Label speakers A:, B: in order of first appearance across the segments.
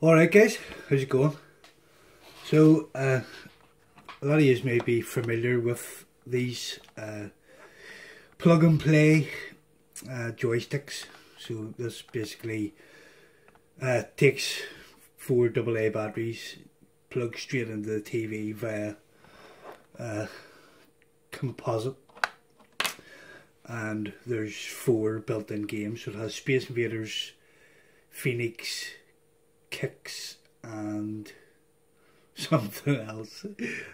A: Alright guys, how's it going? So, uh, a lot of you may be familiar with these uh, plug and play uh, joysticks. So this basically uh, takes four AA batteries, plugs straight into the TV via uh, composite and there's four built-in games. So it has Space Invaders, Phoenix, Qix and something else.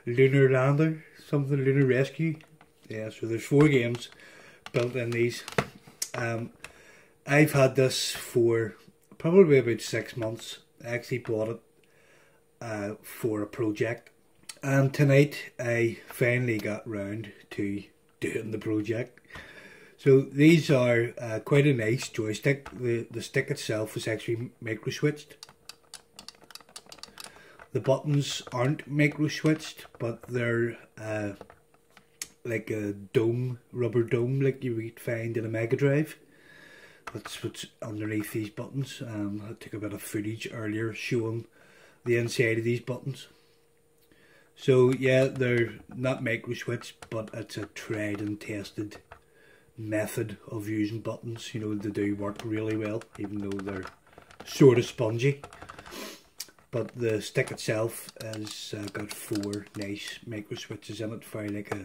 A: Lunar Lander, something Lunar Rescue. Yeah, so there's four games built in these. Um, I've had this for probably about six months. I actually bought it uh, for a project. And tonight I finally got round to doing the project. So these are uh, quite a nice joystick. The, the stick itself is actually micro switched. The buttons aren't micro switched, but they're uh, like a dome, rubber dome, like you would find in a Mega Drive. That's what's underneath these buttons. Um, I took a bit of footage earlier showing the inside of these buttons. So yeah, they're not micro switched, but it's a tried and tested method of using buttons. You know, they do work really well, even though they're sort of spongy but the stick itself has uh, got four nice micro switches in it for like a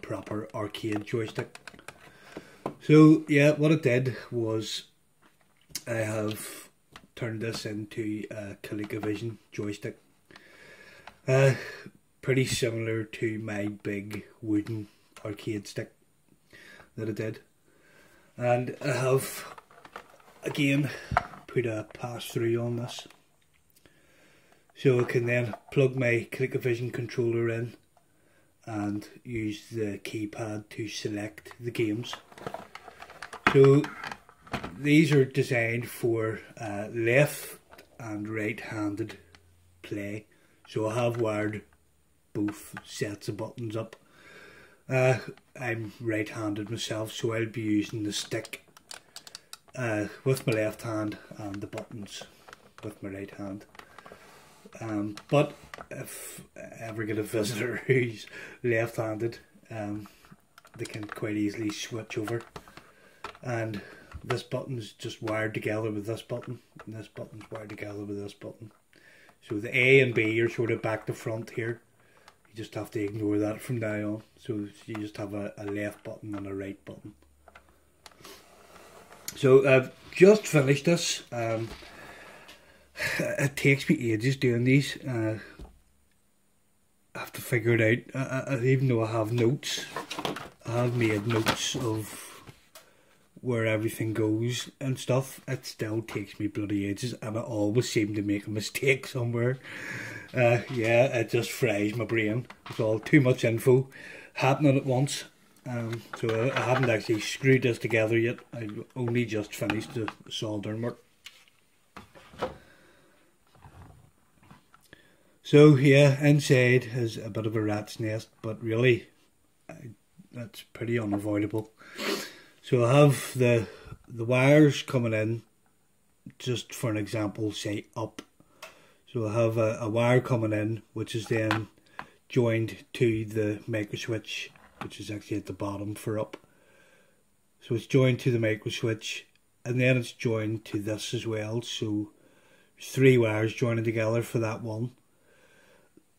A: proper arcade joystick. So yeah, what it did was I have turned this into a ColecoVision joystick. Uh, pretty similar to my big wooden arcade stick that I did. And I have again put a pass through on this so I can then plug my ColecoVision controller in and use the keypad to select the games. So these are designed for uh, left and right handed play. So I have wired both sets of buttons up. Uh, I'm right handed myself so I'll be using the stick uh, with my left hand and the buttons with my right hand. Um, but if ever get a visitor who's left-handed, um, they can quite easily switch over. And this button's just wired together with this button, and this button's wired together with this button. So the A and B are sort of back to front here. You just have to ignore that from now on. So you just have a, a left button and a right button. So I've just finished this. Um, it takes me ages doing these. Uh, I have to figure it out. I, I, even though I have notes, I have made notes of where everything goes and stuff. It still takes me bloody ages, and I always seem to make a mistake somewhere. Uh, yeah, it just fries my brain. It's all too much info happening at once. Um, so I, I haven't actually screwed this together yet. I've only just finished the soldering work. So yeah, inside is a bit of a rat's nest, but really, I, that's pretty unavoidable. So I have the the wires coming in, just for an example, say up. So I have a, a wire coming in, which is then joined to the micro switch, which is actually at the bottom for up. So it's joined to the micro switch, and then it's joined to this as well. So three wires joining together for that one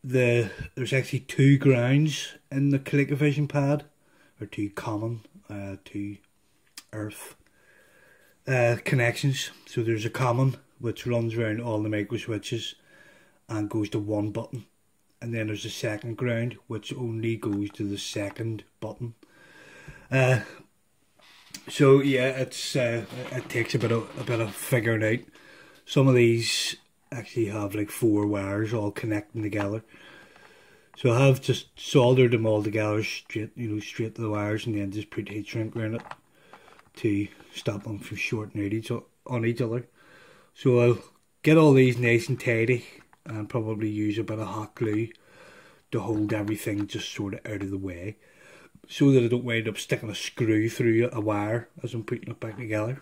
A: the there's actually two grounds in the ColecoVision pad, or two common, uh, two earth uh, connections. So there's a common which runs around all the micro switches and goes to one button, and then there's a second ground which only goes to the second button. Uh, so yeah, it's uh, it takes a bit of a bit of figuring out. Some of these actually have like four wires all connecting together. So I have just soldered them all together straight, you know, straight to the wires and then just put heat shrink around it to stop them from shorting each on each other. So I'll get all these nice and tidy and probably use a bit of hot glue to hold everything just sort of out of the way so that I don't wind up sticking a screw through a wire as I'm putting it back together.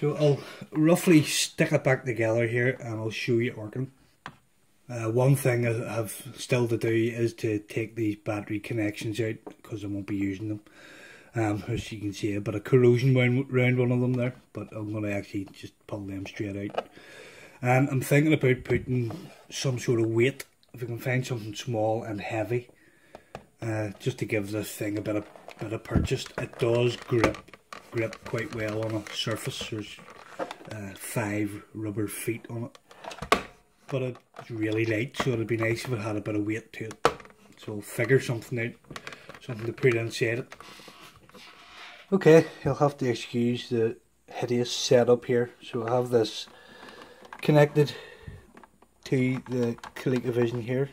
A: So I'll roughly stick it back together here and I'll show you it working. Uh, one thing I have still to do is to take these battery connections out because I won't be using them. Um, as you can see a bit of corrosion around one of them there but I'm going to actually just pull them straight out. And I'm thinking about putting some sort of weight, if I can find something small and heavy, uh, just to give this thing a bit of, bit of purchase. It does grip grip quite well on a surface. There's uh, five rubber feet on it. But it's really light, so it'd be nice if it had a bit of weight to it. So I'll figure something out, something to put inside it. Okay, you'll have to excuse the hideous setup here. So I have this connected to the ColecoVision here.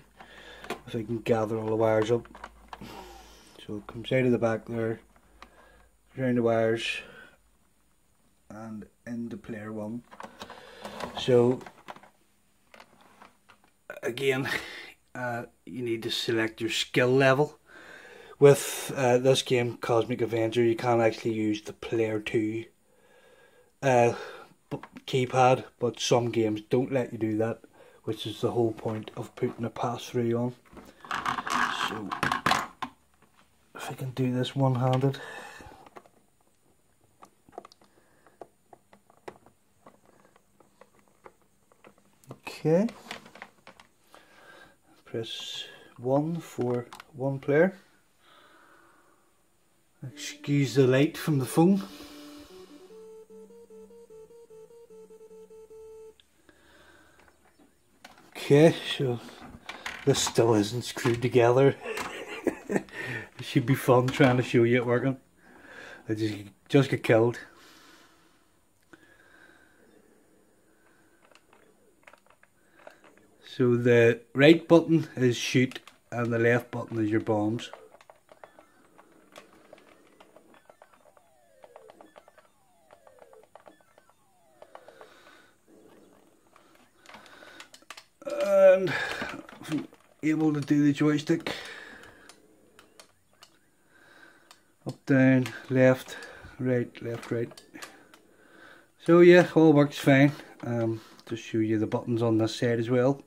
A: If I can gather all the wires up. So it comes out of the back there around the wires and in the player one. So again, uh, you need to select your skill level. With uh, this game, Cosmic Avenger, you can't actually use the player two uh, keypad, but some games don't let you do that, which is the whole point of putting a pass through on. So, if I can do this one handed. Okay. Press 1 for one player. Excuse the light from the phone. Okay, so this still isn't screwed together. it should be fun trying to show you it working. I just just get killed. So the right button is shoot and the left button is your bombs. And able to do the joystick. Up down left right left right. So yeah all works fine. Um, just show you the buttons on this side as well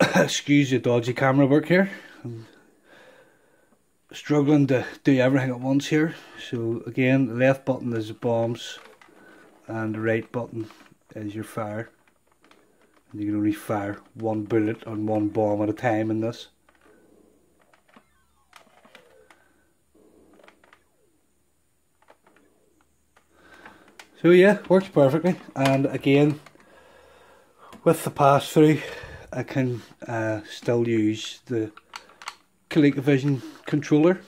A: excuse the dodgy camera work here. I'm struggling to do everything at once here. So again, the left button is the bombs and the right button is your fire. And you can only fire one bullet on one bomb at a time in this. So yeah, works perfectly. And again, with the pass through, I can uh, still use the ColecoVision controller.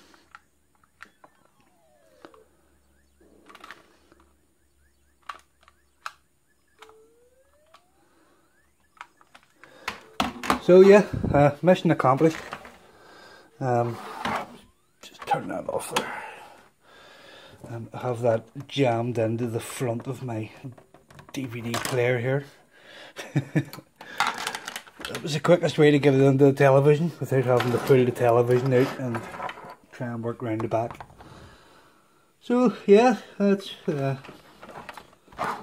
A: So yeah, uh, mission accomplished. Um, just turn that off there. And have that jammed into the front of my DVD player here. That was the quickest way to get it into the television without having to pull the television out and try and work round the back. So yeah, that's uh,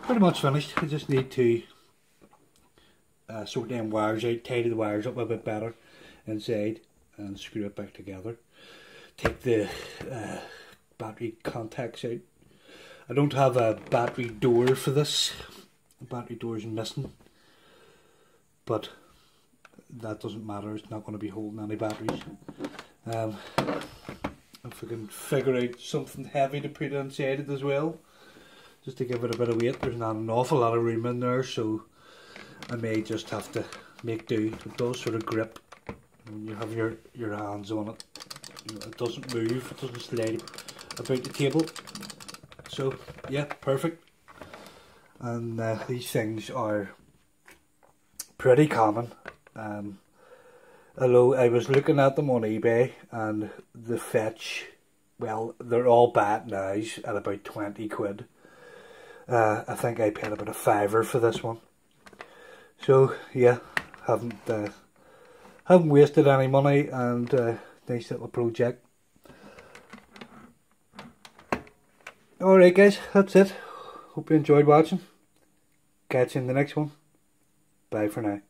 A: pretty much finished. I just need to uh, sort them wires out, tidy the wires up a bit better inside and screw it back together. Take the uh, battery contacts out. I don't have a battery door for this. The battery door is missing. But that doesn't matter, it's not going to be holding any batteries. Um, if we can figure out something heavy to put inside it as well, just to give it a bit of weight, there's not an awful lot of room in there, so I may just have to make do. It does sort of grip when you have your, your hands on it. It doesn't move, it doesn't slide about the table. So, yeah, perfect. And uh, these things are pretty common um, although I was looking at them on eBay and the fetch, well, they're all bat now at about 20 quid. Uh, I think I paid about a fiver for this one. So, yeah, haven't uh, haven't wasted any money and uh, nice little project. Alright guys, that's it. Hope you enjoyed watching. Catch you in the next one. Bye for now.